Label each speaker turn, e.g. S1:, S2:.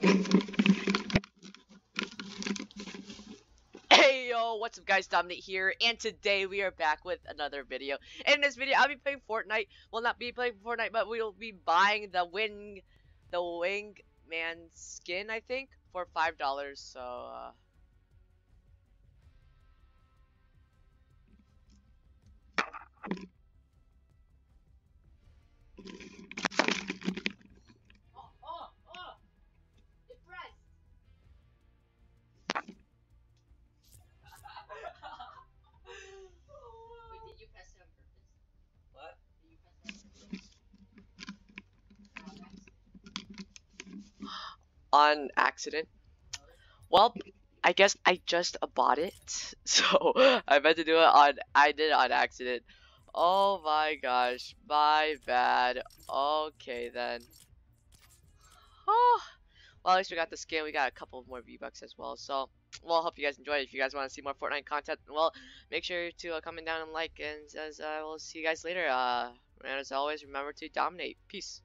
S1: Hey yo, what's up guys, DominNate here, and today we are back with another video. In this video, I'll be playing Fortnite, well not be playing Fortnite, but we'll be buying the Wing, the Wing Man skin, I think, for $5, so, uh...
S2: on accident.
S1: Well, I guess I just bought it, so I meant to do it on. I did it on accident. Oh my gosh, my bad. Okay then. Oh, well at least we got the skin. We got a couple more V bucks as well. So, well, hope you guys enjoyed. If you guys want to see more Fortnite content, well, make sure to uh, comment down and like. And as I will see you guys later. Uh, and as always, remember to dominate. Peace.